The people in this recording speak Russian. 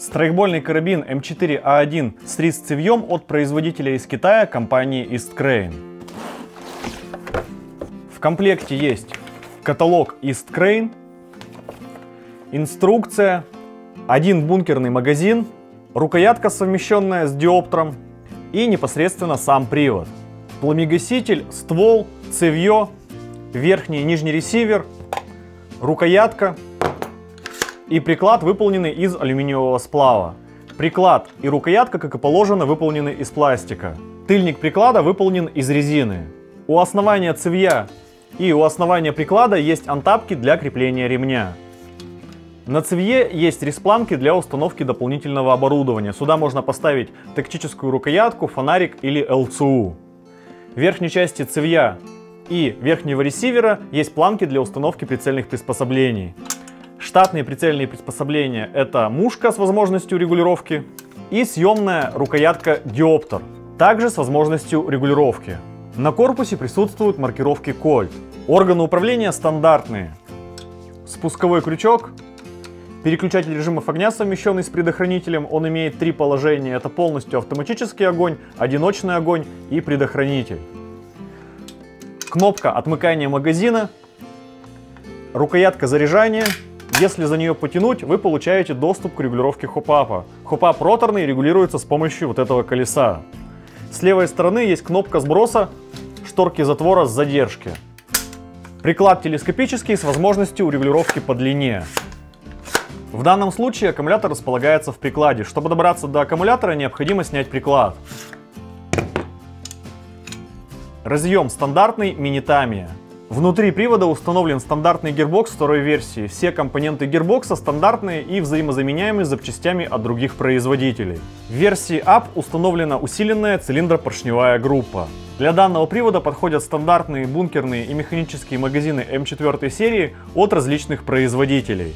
Страйкбольный карабин М4А1 с рис-цевьем от производителя из Китая компании East Crane. В комплекте есть каталог East Crane, инструкция, один бункерный магазин, рукоятка совмещенная с диоптром и непосредственно сам привод. Пламегаситель, ствол, цевье, верхний и нижний ресивер, рукоятка и приклад выполнены из алюминиевого сплава. Приклад и рукоятка, как и положено, выполнены из пластика. Тыльник приклада выполнен из резины. У основания цевья и у основания приклада есть антапки для крепления ремня. На цевье есть респланки для установки дополнительного оборудования. Сюда можно поставить тактическую рукоятку, фонарик или ЛЦУ. В верхней части цевья и верхнего ресивера есть планки для установки прицельных приспособлений. Штатные прицельные приспособления это мушка с возможностью регулировки и съемная рукоятка диоптер, также с возможностью регулировки. На корпусе присутствуют маркировки Colt. Органы управления стандартные. Спусковой крючок, переключатель режимов огня, совмещенный с предохранителем, он имеет три положения. Это полностью автоматический огонь, одиночный огонь и предохранитель. Кнопка отмыкания магазина, рукоятка заряжания. Если за нее потянуть, вы получаете доступ к регулировке хопапа. Хопап роторный регулируется с помощью вот этого колеса. С левой стороны есть кнопка сброса шторки затвора с задержки. Приклад телескопический с возможностью регулировки по длине. В данном случае аккумулятор располагается в прикладе. Чтобы добраться до аккумулятора, необходимо снять приклад. Разъем стандартный Minitamiya. Внутри привода установлен стандартный гирбокс второй версии. Все компоненты гирбокса стандартные и взаимозаменяемые с запчастями от других производителей. В версии UP установлена усиленная цилиндропоршневая группа. Для данного привода подходят стандартные бункерные и механические магазины М4 серии от различных производителей.